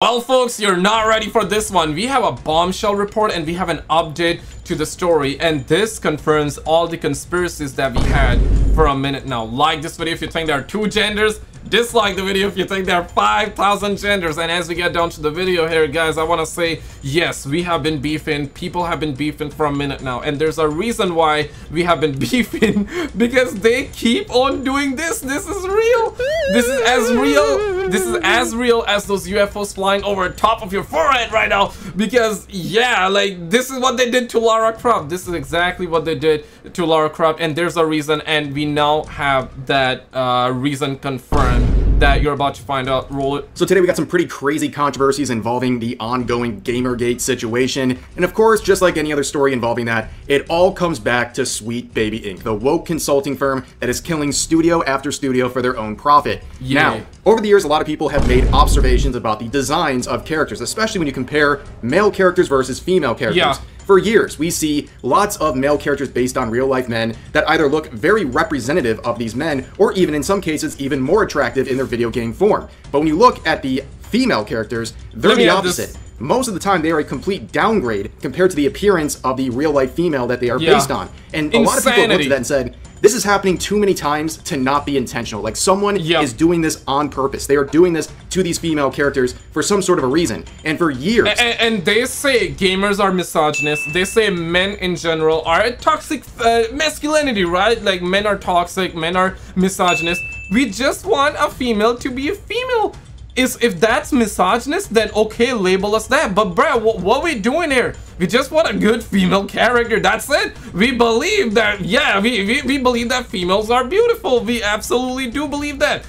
Well folks, you're not ready for this one. We have a bombshell report and we have an update to the story and this confirms all the conspiracies that we had for a minute now. Like this video if you think there are two genders dislike the video if you think there are 5,000 genders. And as we get down to the video here, guys, I want to say, yes, we have been beefing. People have been beefing for a minute now. And there's a reason why we have been beefing because they keep on doing this. This is real. This is as real. This is as real as those UFOs flying over top of your forehead right now. Because, yeah, like, this is what they did to Lara Croft. This is exactly what they did to Lara Croft. And there's a reason. And we now have that uh, reason confirmed that you're about to find out. Roll it. So today we got some pretty crazy controversies involving the ongoing Gamergate situation. And of course, just like any other story involving that, it all comes back to Sweet Baby Inc., the woke consulting firm that is killing studio after studio for their own profit. Yeah. Now, over the years, a lot of people have made observations about the designs of characters, especially when you compare male characters versus female characters. Yeah. For years, we see lots of male characters based on real life men that either look very representative of these men, or even in some cases, even more attractive in their video game form. But when you look at the female characters, they're the opposite. This. Most of the time, they are a complete downgrade compared to the appearance of the real life female that they are yeah. based on. And Insanity. a lot of people looked at that and said, this is happening too many times to not be intentional. Like someone yep. is doing this on purpose. They are doing this to these female characters for some sort of a reason. And for years. And, and they say gamers are misogynist. They say men in general are a toxic uh, masculinity, right? Like men are toxic, men are misogynist. We just want a female to be a female is if that's misogynist, then okay, label us that. But bruh, what, what we doing here? We just want a good female character. That's it. We believe that, yeah, we, we, we believe that females are beautiful. We absolutely do believe that.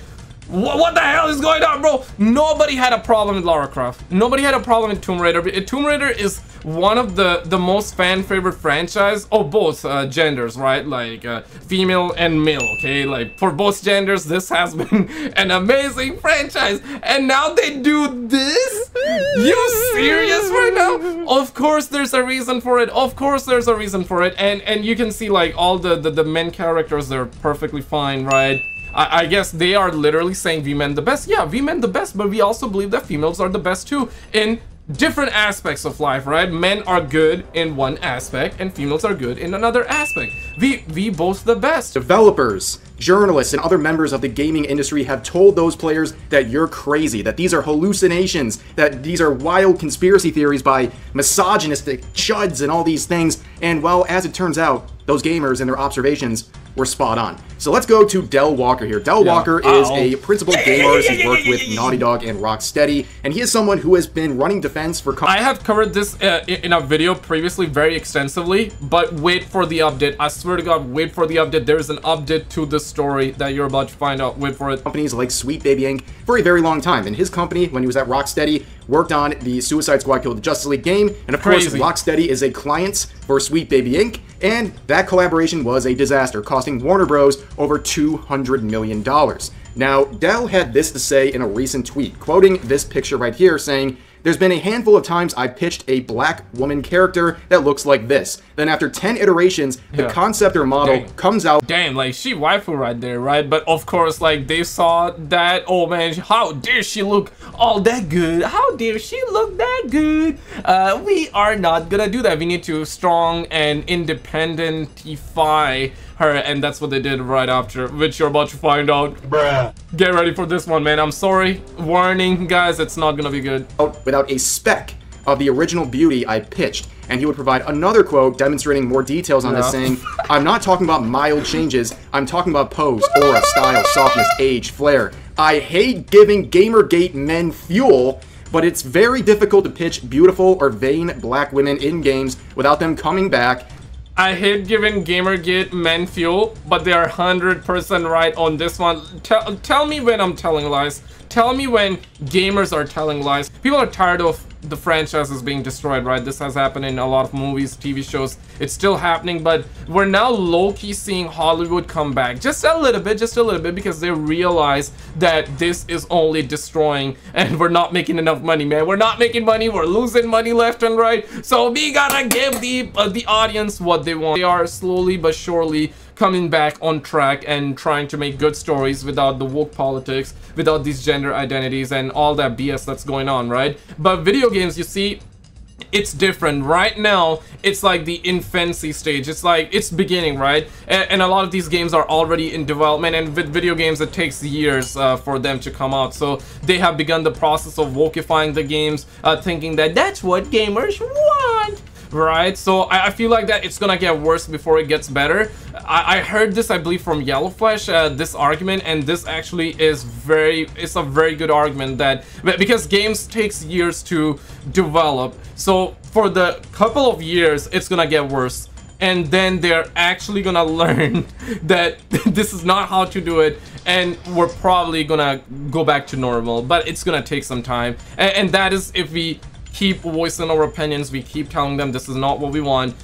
What, what the hell is going on, bro? Nobody had a problem with Lara Croft. Nobody had a problem with Tomb Raider. Tomb Raider is one of the the most fan favorite franchise oh both uh, genders right? Like uh, female and male okay? Like for both genders this has been an amazing franchise. And now they do this? You serious right now? Of course there's a reason for it. Of course there's a reason for it. And and you can see like all the the, the main characters they're perfectly fine right I, I, guess they are literally saying we men the best. Yeah, we men the best, but we also believe that females are the best too in different aspects of life, right? Men are good in one aspect and females are good in another aspect. We, we both the best. Developers, journalists, and other members of the gaming industry have told those players that you're crazy, that these are hallucinations, that these are wild conspiracy theories by misogynistic chuds and all these things. And well, as it turns out, those gamers and their observations were spot on. So let's go to Del Walker here. Del yeah. Walker is a principal game artist. He's worked with Naughty Dog and Rocksteady, and he is someone who has been running defense for. I have covered this uh, in a video previously very extensively, but wait for the update. I swear to God, wait for the update. There is an update to the story that you're about to find out. Wait for it. Companies like Sweet Baby Inc. for a very long time. And his company, when he was at Rocksteady, worked on the Suicide Squad Kill the Justice League game. And of Crazy. course, Rocksteady is a client for Sweet Baby Inc. And that collaboration was a disaster, costing Warner Bros. over $200 million. Now, Del had this to say in a recent tweet, quoting this picture right here, saying, there's been a handful of times I've pitched a black woman character that looks like this. Then after 10 iterations, the yeah. concept or model Dang. comes out. Damn, like she waifu right there, right? But of course, like they saw that, oh man, how dare she look all that good? How dare she look that good? Uh, we are not gonna do that. We need to strong and independentify her, and that's what they did right after, which you're about to find out. Bruh. Get ready for this one, man. I'm sorry. Warning, guys, it's not gonna be good. Without a speck of the original beauty I pitched, and he would provide another quote demonstrating more details on yeah. this, saying, I'm not talking about mild changes, I'm talking about pose, aura, style, softness, age, flair. I hate giving Gamergate men fuel, but it's very difficult to pitch beautiful or vain black women in games without them coming back I hate giving Gamergate men fuel, but they are 100% right on this one. Tell, tell me when I'm telling lies. Tell me when gamers are telling lies. People are tired of the franchise is being destroyed, right? This has happened in a lot of movies, TV shows. It's still happening, but we're now low-key seeing Hollywood come back. Just a little bit, just a little bit, because they realize that this is only destroying and we're not making enough money, man. We're not making money. We're losing money left and right. So we gotta give the, uh, the audience what they want. They are slowly but surely coming back on track and trying to make good stories without the woke politics, without these gender identities and all that BS that's going on, right? But video games, you see, it's different right now it's like the infancy stage it's like it's beginning right and, and, a lot of these games are already in development and with video games it takes years uh, for them to come out so they have begun the process of wokifying the games uh, thinking that that's what gamers want right? So I, I, feel like that it's gonna get worse before it gets better. I, I heard this, I believe, from Yellow Flash, uh, this argument, and this actually is very, it's a very good argument that, because games takes years to develop, so for the couple of years, it's gonna get worse. And then they're actually gonna learn that this is not how to do it, and we're probably gonna go back to normal, but it's gonna take some time. and, and that is if we keep voicing our opinions. We keep telling them this is not what we want.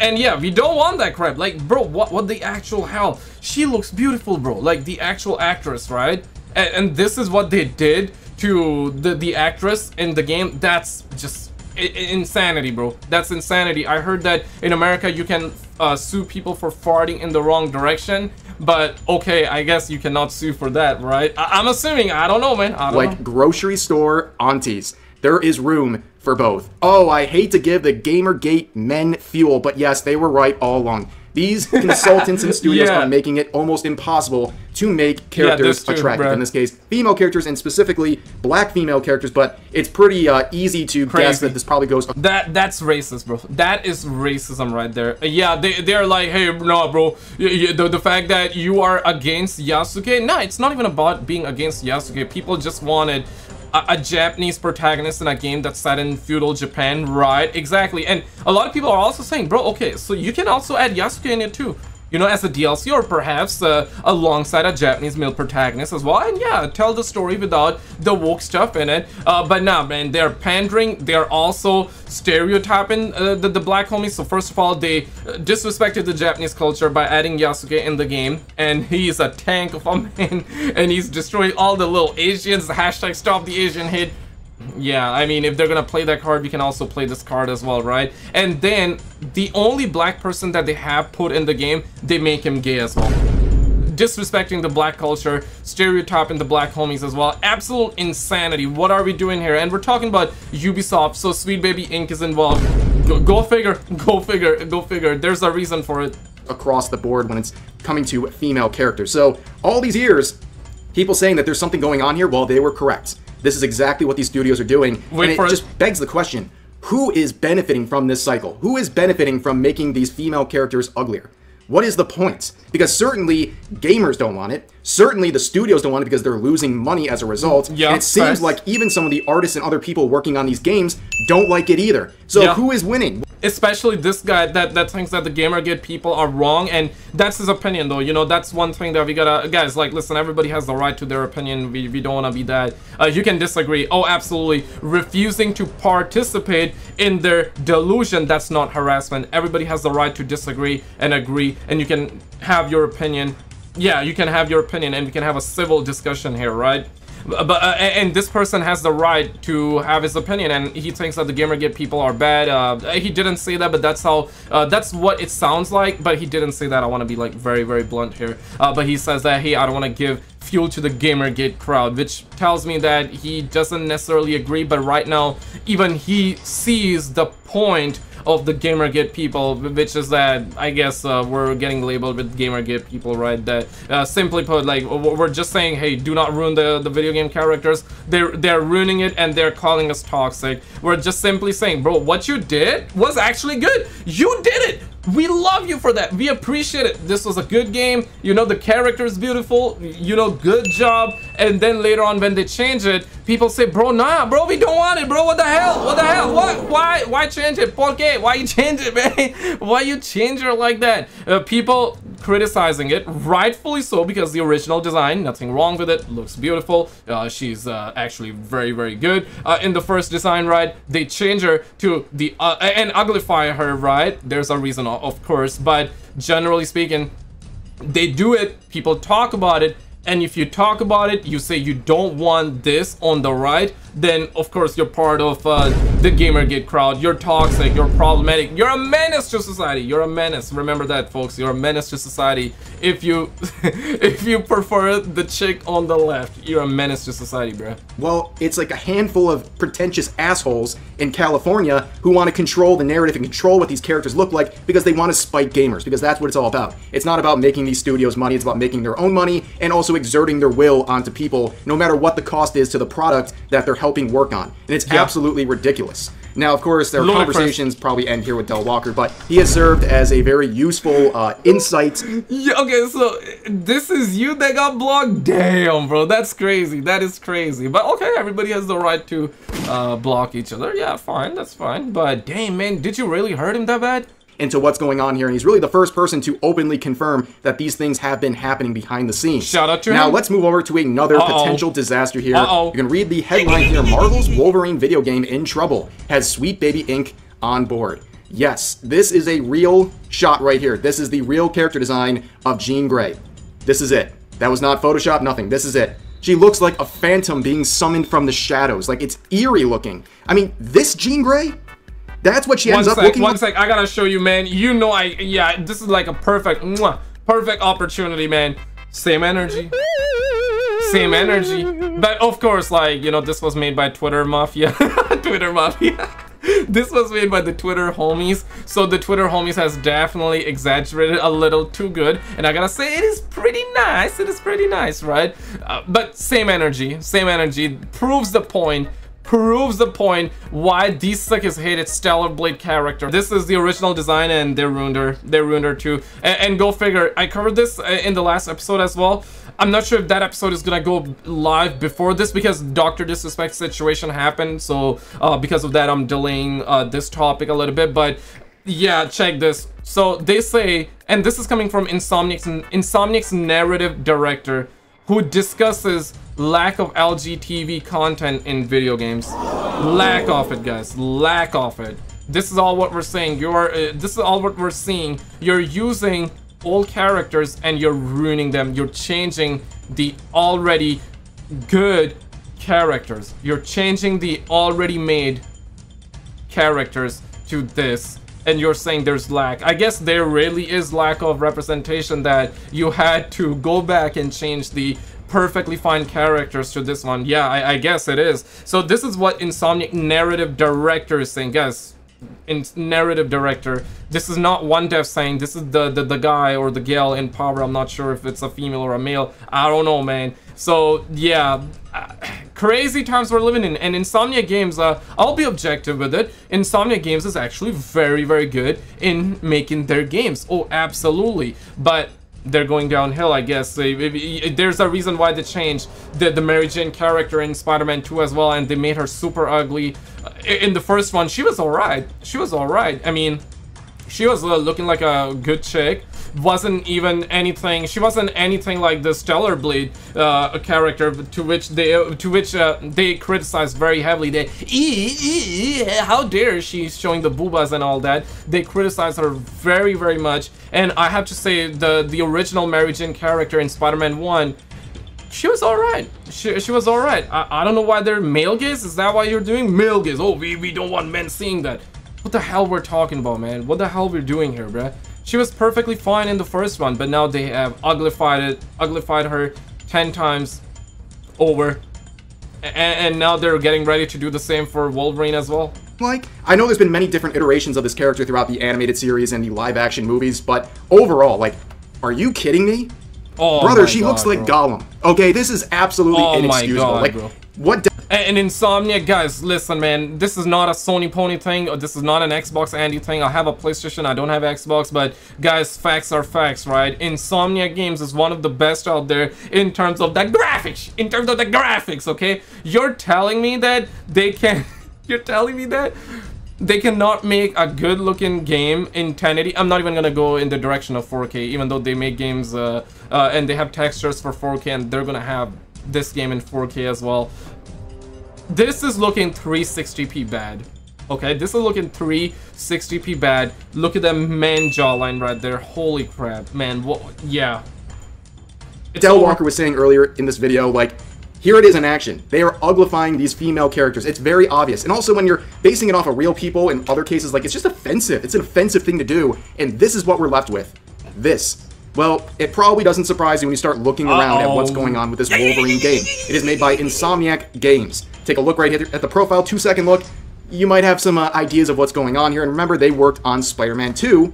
And yeah we don't want that crap. Like bro what what the actual hell? She looks beautiful bro. Like the actual actress right? And, and this is what they did to the the actress in the game. That's just insanity bro. That's insanity. I heard that in america you can uh, sue people for farting in the wrong direction but okay i guess you cannot sue for that right? I am assuming. I don't know man. Like know. grocery store aunties there is room for both. Oh, I hate to give the Gamergate men fuel, but yes, they were right all along. These consultants and studios yeah. are making it almost impossible to make characters yeah, attractive. In this case, female characters and specifically black female characters. But it's pretty uh, easy to Crazy. guess that this probably goes. That that's racist, bro. That is racism right there. Yeah, they they're like, hey, no, bro. The the fact that you are against Yasuke, no, it's not even about being against Yasuke. People just wanted a, a, Japanese protagonist in a game that's set in feudal Japan, right? Exactly. And a lot of people are also saying, bro, okay, so you can also add Yasuke in it too you know, as a DLC or perhaps uh, alongside a Japanese male protagonist as well. And yeah, tell the story without the woke stuff in it. Uh, but nah, man, they're pandering. They're also stereotyping uh, the, the black homies. So first of all, they uh, disrespected the Japanese culture by adding Yasuke in the game. And he's a tank of a man. And he's destroying all the little Asians. Hashtag stop the Asian hate yeah, I mean, if they're gonna play that card, we can also play this card as well, right? And then, the only black person that they have put in the game, they make him gay as well. Disrespecting the black culture, stereotyping the black homies as well. Absolute insanity. What are we doing here? And we're talking about Ubisoft, so Sweet Baby Inc. is involved. Go, go figure, go figure, go figure. There's a reason for it. Across the board when it's coming to female characters. So, all these years, people saying that there's something going on here, well, they were correct. This is exactly what these studios are doing. Wait and it just it. begs the question, who is benefiting from this cycle? Who is benefiting from making these female characters uglier? What is the point? Because certainly gamers don't want it. Certainly the studios don't want it because they're losing money as a result. Yeah, and it seems like even some of the artists and other people working on these games don't like it either. So yeah. who is winning? Especially this guy that that thinks that the gamergate people are wrong and that's his opinion though. You know that's one thing that we gotta guys like listen everybody has the right to their opinion. We, we don't want to be that. Uh, you can disagree. Oh absolutely. Refusing to participate in their delusion that's not harassment. Everybody has the right to disagree and agree and you can have your opinion. Yeah you can have your opinion and we can have a civil discussion here right but uh, and this person has the right to have his opinion and he thinks that the gamergate people are bad. Uh, he didn't say that but that's how uh, that's what it sounds like but he didn't say that. I want to be like very very blunt here. Uh, but he says that hey i don't want to give fuel to the gamergate crowd which tells me that he doesn't necessarily agree but right now even he sees the point of the Gamergate people, which is that I guess uh, we're getting labeled with Gamergate people, right? That uh, simply put, like we're just saying, hey, do not ruin the the video game characters. They're they're ruining it and they're calling us toxic. We're just simply saying, bro, what you did was actually good. You did it. We love you for that. We appreciate it. This was a good game. You know, the character is beautiful. You know, good job. And then later on when they change it, people say, bro, nah, bro, we don't want it, bro. What the hell? What the hell? What? Why? Why change it? Por qué? Why you change it, man? Why you change it like that? Uh, people criticizing it, rightfully so, because the original design, nothing wrong with it, looks beautiful. Uh, she's uh, actually very, very good. Uh, in the first design, right, they change her to the, uh, and uglify her, right? There's a reason, of course, but generally speaking, they do it, people talk about it, and if you talk about it, you say you don't want this on the right, then of course you're part of uh, the Gamergate crowd. You're toxic, you're problematic, you're a menace to society. You're a menace. Remember that, folks. You're a menace to society. If you if you prefer the chick on the left, you're a menace to society, bro. Well, it's like a handful of pretentious assholes in California who want to control the narrative and control what these characters look like because they want to spite gamers, because that's what it's all about. It's not about making these studios money, it's about making their own money and also exerting their will onto people, no matter what the cost is to the product that they're helping work on. And it's Yeah. absolutely ridiculous. Now, of course, their Ludicrous. conversations probably end here with Del Walker, but he has served as a very useful uh, insight Yeah, okay, so this is you that got blocked? Damn, bro, that's crazy. That is crazy. But okay, everybody has the right to uh, block each other. Yeah, fine, that's fine. But damn, man, did you really hurt him that bad? Into what's going on here, and he's really the first person to openly confirm that these things have been happening behind the scenes. Shout out to now, him. let's move over to another Uh-oh. potential disaster here. Uh-oh. You can read the headline here Marvel's Wolverine video game in trouble has Sweet Baby Inc. on board. Yes, this is a real shot right here. This is the real character design of Jean Grey. This is it. That was not Photoshop, nothing. This is it. She looks like a phantom being summoned from the shadows. Like, it's eerie looking. I mean, this Jean Grey? That's what she One ends up sec, looking one sec. I gotta show you, man. You know, I yeah, this is like a perfect, mwah, perfect opportunity, man. Same energy, same energy. But of course, like you know, this was made by Twitter Mafia, Twitter Mafia. This was made by the Twitter homies, so the Twitter homies has definitely exaggerated a little too good, and I gotta say it is pretty nice. It is pretty nice, right? Uh, but same energy, same energy proves the point proves the point why the suckers hated Stellar Blade character. This is the original design and they ruined her. They ruined her too. And, and go figure, I covered this uh, in the last episode as well. I'm not sure if that episode is gonna go live before this because Dr. Disrespect situation happened. So uh, because of that, I'm delaying uh, this topic a little bit. But yeah, check this. So they say, and this is coming from Insomniac's, Insomniac's narrative director, who discusses lack of LGTV content in video games. Lack of it, guys. Lack of it. This is all what we're saying. You're. Uh, this is all what we're seeing. You're using old characters and you're ruining them. You're changing the already good characters. You're changing the already made characters to this and you're saying there's lack. I guess there really is lack of representation that you had to go back and change the perfectly fine characters to this one. Yeah i, I guess it is. So this is what insomniac narrative director is saying. Guys in narrative director. This is not one dev saying this is the, the the guy or the gal in power. I'm not sure if it's a female or a male. I don't know man. So yeah crazy times we're living in and insomnia games uh i'll be objective with it insomnia games is actually very very good in making their games oh absolutely but they're going downhill, I guess. There's a reason why they changed the, the Mary Jane character in Spider-Man 2 as well, and they made her super ugly. Uh, In the first one, she was alright. She was alright. I mean, she was uh, looking like a good chick. Wasn't even anything. She wasn't anything like the Stellar Blade uh, character to which they to which uh, they criticized very heavily. They "Ee, ee, ee, how dare she's showing the boobas and all that. They criticized her very very much. And I have to say the the original Mary Jane character in Spider-Man One she was alright. She, she was alright. I, I don't know why they're male gaze. Is that why you're doing male gaze? Oh, we, we don't want men seeing that. What the hell we're talking about, man? What the hell we're doing here, bruh? She was perfectly fine in the first one, but now they have uglified it, uglified her 10 times over. And, and now they're getting ready to do the same for Wolverine as well. like I know there's been many different iterations of this character throughout the animated series and the live action movies, but overall, like, are you kidding me? Oh, Brother, she God, looks like bro. Gollum. Okay, this is absolutely Oh inexcusable. God, like, bro. What? and Insomnia, guys, listen, man. This is not a Sony Pony thing. Or this is not an Xbox Andy thing. I have a PlayStation. I don't have Xbox. But guys, facts are facts, right? Insomnia Games is one of the best out there in terms of the graphics. In terms of the graphics, okay? You're telling me that they can. You're telling me that they cannot make a good looking game in 1080 i'm not even gonna go in the direction of 4k even though they make games uh, uh, and they have textures for 4k and they're gonna have this game in 4k as well this is looking 360p bad okay this is looking 360p bad look at that man jawline right there holy crap man what yeah It's Del. Walker was saying earlier in this video, like, Here it is in action. They are uglifying these female characters. It's very obvious. And also when you're basing it off of real people in other cases, like it's just offensive. It's an offensive thing to do. And this is what we're left with. This. Well, it probably doesn't surprise you when you start looking around uh -oh. at what's going on with this Wolverine game. It is made by Insomniac Games. Take a look right here at the profile, two second look. You might have some uh, ideas of what's going on here. And remember, they worked on Spider-Man 2,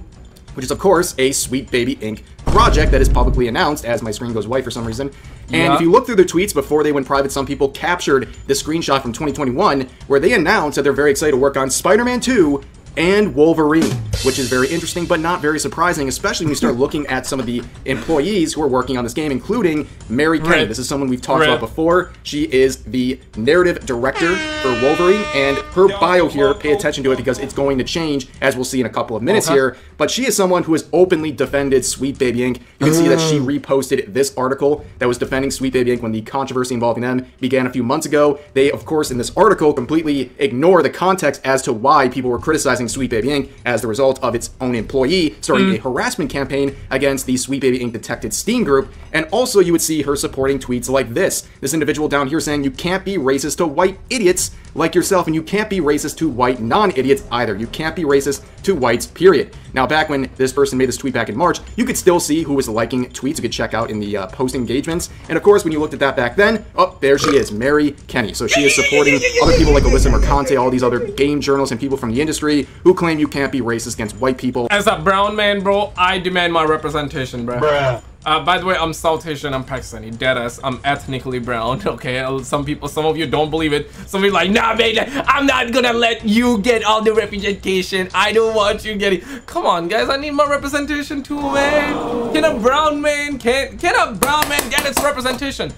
which is of course a Sweet Baby Inc. project that is publicly announced as my screen goes white for some reason. And yeah. if you look through their tweets before they went private, some people captured the screenshot from 2021 where they announced that they're very excited to work on Spider-Man 2 and Wolverine, which is very interesting but not very surprising, especially when you start looking at some of the employees who are working on this game, including Mary Kenney. Right. This is someone we've talked right. about before. She is the narrative director for Wolverine, and her bio here, pay attention to it because it's going to change, as we'll see in a couple of minutes okay. here. But she is someone who has openly defended Sweet Baby Inc. You can see that she mm. reposted this article that was defending Sweet Baby Inc. when the controversy involving them began a few months ago. They, of course, in this article, completely ignore the context as to why people were criticizing Sweet Baby Inc. as the result of its own employee starting mm. a harassment campaign against the Sweet Baby Inc. detected Steam group. And also, you would see her supporting tweets like this. This individual down here saying, You can't be racist to white idiots like yourself, and you can't be racist to white non idiots either. You can't be racist to whites, period. Now, back when this person made this tweet back in March, you could still see who was liking tweets. You could check out in the uh, post engagements. And of course, when you looked at that back then, oh, there she is, Mary Kenney. So she is supporting other people like Alyssa Mercante, all these other game journalists and people from the industry who claim you can't be racist against white people. As a brown man, bro, I demand my representation, bro. Bruh. Uh, by the way, I'm South Asian, I'm Pakistani, deadass, I'm ethnically brown, okay? Uh, some people, some of you don't believe it. Some people like, nah, man, I'm not gonna let you get all the representation. I don't want you getting... Come on, guys, I need more representation too, man. Can a brown man, can, can a brown man get its representation?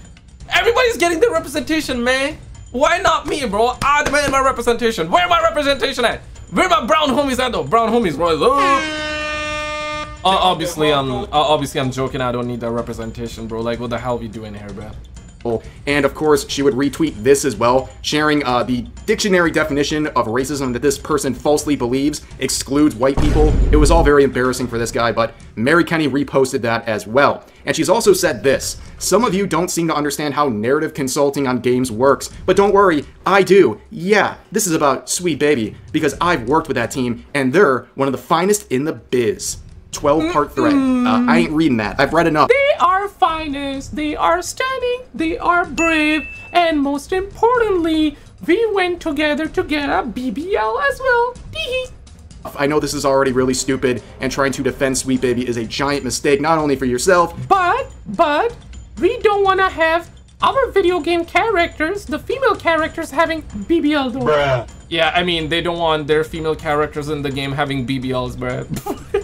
Everybody's getting the representation, man. Why not me, bro? I demand my representation. Where my representation at? Where my brown homies at, though? Brown homies, bro. Oh. Uh, obviously, I'm uh, obviously I'm joking. I don't need that representation, bro. Like, what the hell are we doing here, bro? And of course, she would retweet this as well, sharing uh, the dictionary definition of racism that this person falsely believes excludes white people. It was all very embarrassing for this guy, but Mary Kenney reposted that as well. And she's also said this Some of you don't seem to understand how narrative consulting on games works, but don't worry, I do. Yeah, this is about Sweet Baby, because I've worked with that team, and they're one of the finest in the biz. 12 part thread. Uh, I ain't reading that. I've read enough. They are finest, they are stunning, they are brave, and most importantly, we went together to get a BBL as well. I know this is already really stupid, and trying to defend Sweet Baby is a giant mistake, not only for yourself, but, but, we don't want to have our video game characters, the female characters, having BBL though. Bruh. Yeah, I mean, they don't want their female characters in the game having BBLs, bruh.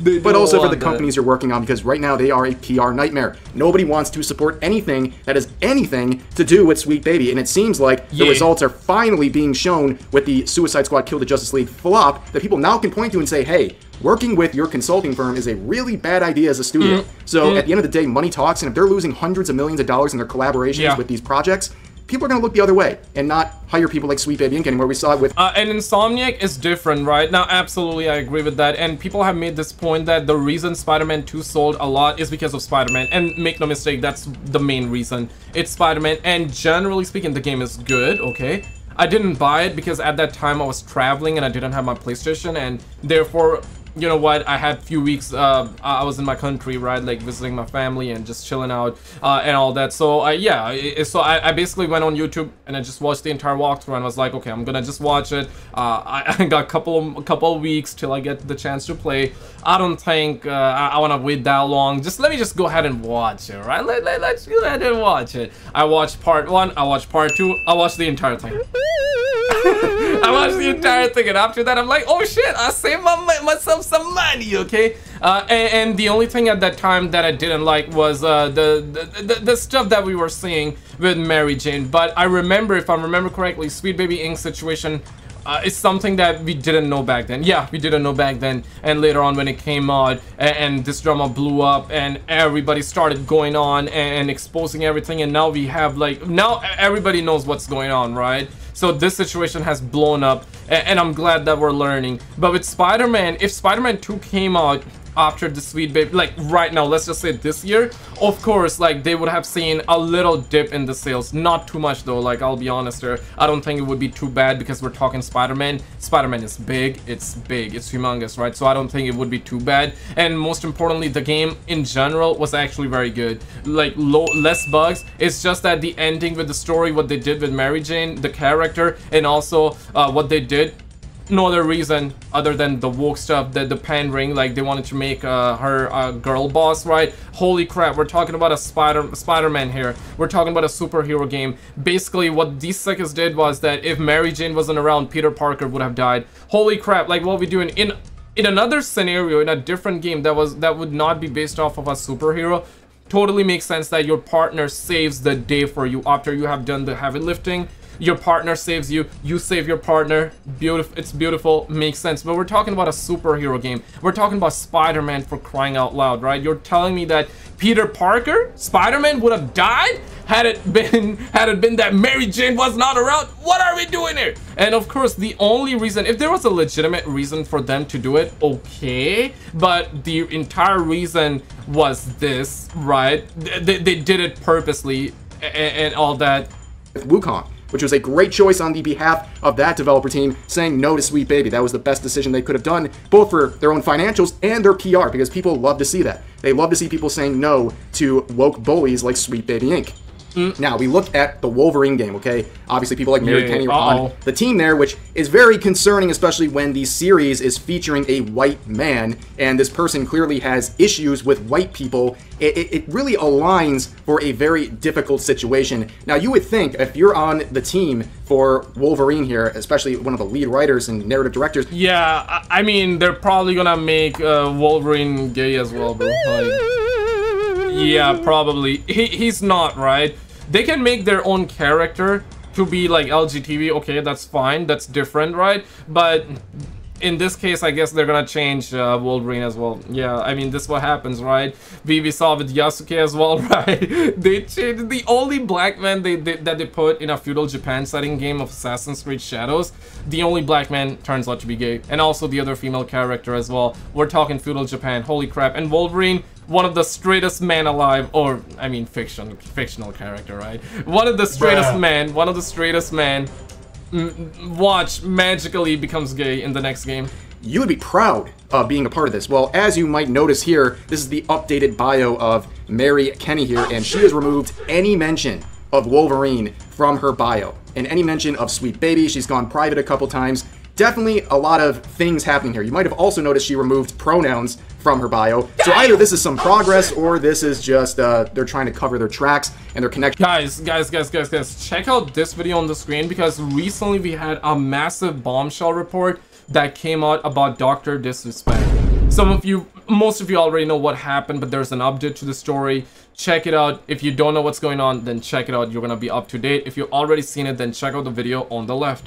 but also for the companies you're working on because right now they are a PR nightmare. Nobody wants to support anything that has anything to do with Sweet Baby, and it seems like yeah. the results are finally being shown with the Suicide Squad Kill the Justice League flop that people now can point to and say, hey, working with your consulting firm is a really bad idea as a studio. Mm. So mm. at the end of the day, money talks, and if they're losing hundreds of millions of dollars in their collaborations yeah. with these projects, people are going to look the other way and not hire people like Sweet Baby Inc. anymore. We saw it with... Uh, and Insomniac is different, right? Now, absolutely, I agree with that. And people have made this point that the reason Spider-Man 2 sold a lot is because of Spider-Man. And make no mistake, that's the main reason. It's Spider-Man. And generally speaking, the game is good, okay? I didn't buy it because at that time I was traveling and I didn't have my PlayStation and therefore you know what, I had a few weeks, uh, I was in my country, right, like visiting my family and just chilling out uh, and all that. So, uh, yeah, so I, I, basically went on YouTube and I just watched the entire walkthrough and was like, okay, I'm gonna just watch it. Uh, I, I, got a couple, a couple weeks till I get the chance to play. I don't think uh, I, I want to wait that long. Just let me just go ahead and watch it, right? Let, let, let's go ahead and watch it. I watched part one, I watched part two, I watched the entire thing. I watched the entire thing, and after that, I'm like, oh shit, I saved my, myself some money, okay? Uh, and, and, the only thing at that time that I didn't like was uh, the, the, the, the stuff that we were seeing with Mary Jane. But I remember, if I remember correctly, Sweet Baby Inc. situation uh, it's something that we didn't know back then. Yeah, we didn't know back then. And later on when it came out and, and this drama blew up and everybody started going on and, and, exposing everything and now we have like, now everybody knows what's going on, right? So this situation has blown up and, I'm glad that we're learning. But with Spider-Man, if Spider-Man 2 came out after the Sweet Baby, like right now, let's just say this year, of course, like they would have seen a little dip in the sales. Not too much though, like I'll be honest here. I don't think it would be too bad because we're talking Spider-Man. Spider-Man is big, it's big, it's humongous, right? So I don't think it would be too bad. And most importantly, the game in general was actually very good. Like low, less bugs. It's just that the ending with the story, what they did with Mary Jane, the character, and also uh, what they did no other reason other than the woke stuff that the pandering like they wanted to make uh, her a girl boss right? Holy crap we're talking about a spider spider-man here. We're talking about a superhero game. Basically what these suckers did was that if mary jane wasn't around peter parker would have died. Holy crap like what we doing in in another scenario in a different game that was that would not be based off of a superhero totally makes sense that your partner saves the day for you after you have done the heavy lifting your partner saves you, you save your partner, beautiful, it's beautiful, makes sense. But we're talking about a superhero game. We're talking about Spider-Man for crying out loud, right? You're telling me that Peter Parker, Spider-Man would have died had it been had it been that Mary Jane was not around. What are we doing here? And of course, the only reason, if there was a legitimate reason for them to do it, okay. But the entire reason was this, right? They, they did it purposely and, and all that. Wukong which was a great choice on the behalf of that developer team, saying no to Sweet Baby. That was the best decision they could have done, both for their own financials and their PR, because people love to see that. They love to see people saying no to woke bullies like Sweet Baby Inc. Mm. Now, we look at the Wolverine game, okay? Obviously, people like Mary yeah, Kenney are uh -oh. on the team there, which is very concerning, especially when the series is featuring a white man, and this person clearly has issues with white people. It, it, it really aligns for a very difficult situation. Now, you would think if you're on the team for Wolverine here, especially one of the lead writers and narrative directors. Yeah, I mean, they're probably gonna make uh, Wolverine gay as well, bro. Like, yeah, probably. He, he's not, right? They can make their own character to be like LGTB, okay, that's fine, that's different, right? But in this case, I guess they're gonna change uh, Wolverine as well. Yeah, I mean, this is what happens, right? We saw with Yasuke as well, right? they changed the only black man they, they, that they put in a feudal Japan setting game of Assassin's Creed Shadows. The only black man turns out to be gay, and also the other female character as well. We're talking feudal Japan, holy crap. And Wolverine, one of the straightest men alive, or, I mean, fiction, fictional character, right? One of the straightest Bruh. men, one of the straightest men, watch magically becomes gay in the next game. You would be proud of being a part of this. Well, as you might notice here, this is the updated bio of Mary Kenney here, and she has removed any mention of Wolverine from her bio. And any mention of Sweet Baby, she's gone private a couple times, definitely a lot of things happening here. You might have also noticed she removed pronouns from her bio. So either this is some progress or this is just uh, they're trying to cover their tracks and their connection. Guys, guys, guys, guys, guys, check out this video on the screen because recently we had a massive bombshell report that came out about Dr. Disrespect. Some of you, most of you already know what happened, but there's an update to the story. Check it out. If you don't know what's going on, then check it out. You're gonna be up to date. If you've already seen it, then check out the video on the left.